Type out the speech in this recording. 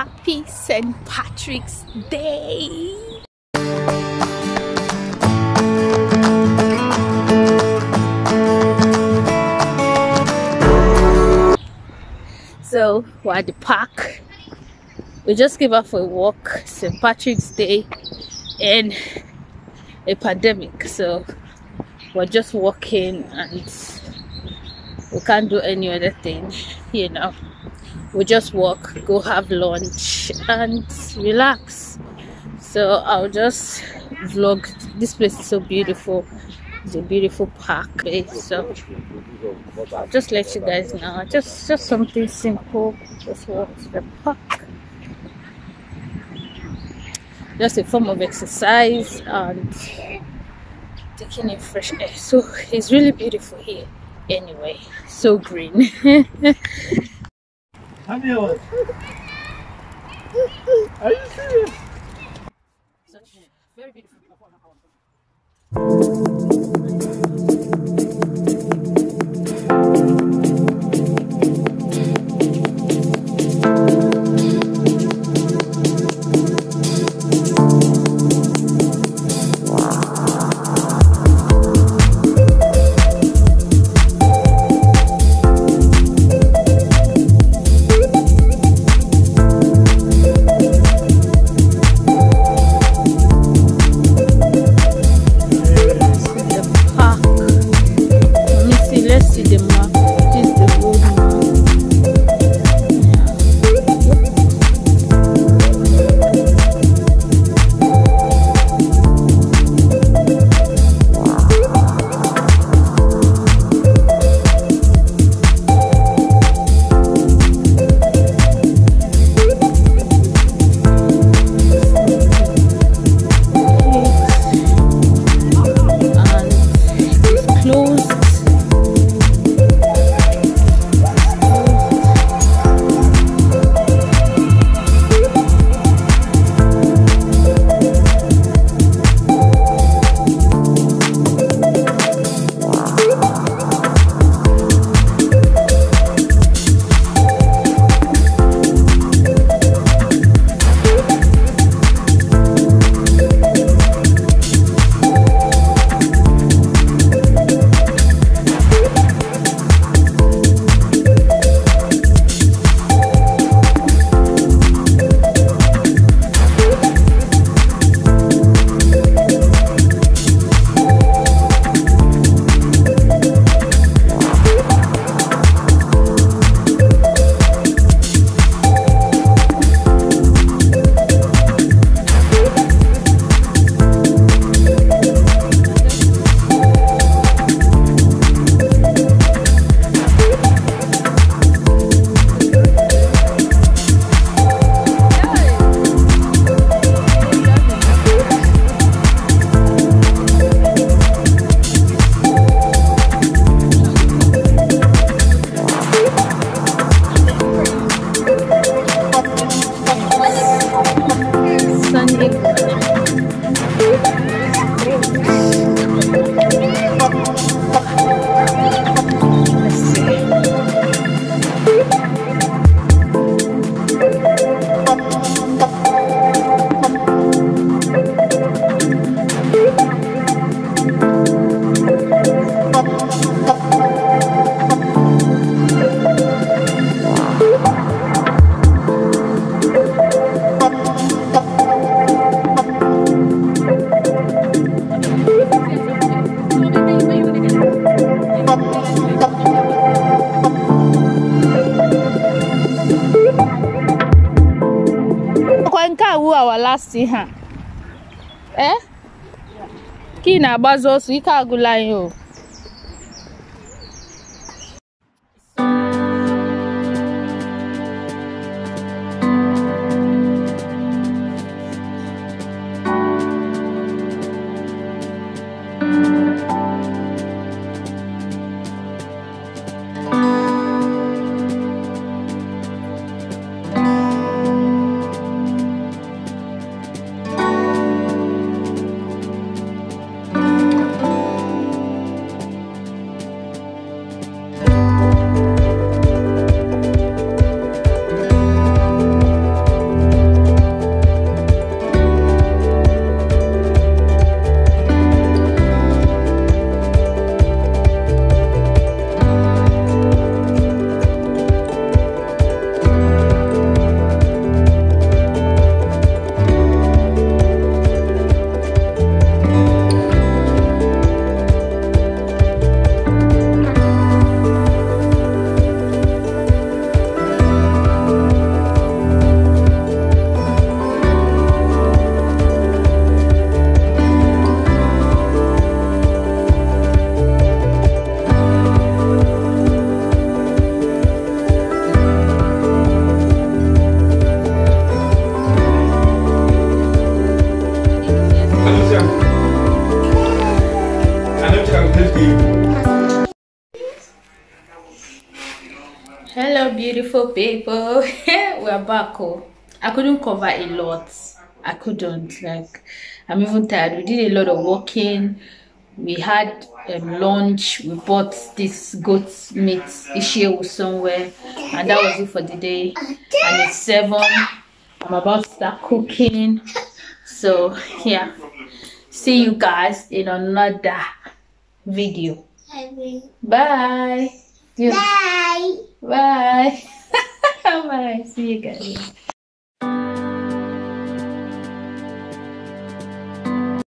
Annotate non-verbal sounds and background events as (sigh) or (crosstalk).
happy St. Patrick's Day. So we're at the park. We just came out for a walk, St. Patrick's Day in a pandemic. So we're just walking and we can't do any other thing, you know. We just walk, go have lunch and relax. So I'll just vlog. This place is so beautiful. It's a beautiful park. eh, So I'll just let you guys know. Just just something simple. Just walk to the park. Just a form of exercise and taking in fresh air. So it's really beautiful here. Anyway, so green. (laughs) 하면 Are you serious? very beautiful. lasị ha. Eh? Ee ka ị na-agbazu ọsọ ike agụla ya o. beautiful people. (laughs) We're back oh. I couldn't cover a lot. I couldn't like i'm even tired. We did a lot of walking. We had um, lunch. We bought this goat meat issue somewhere and that was it for the day. And it's seven. I'm about to start cooking. So yeah. See you guys in another video. Bye. Bye. bye. Bye (laughs) see you guys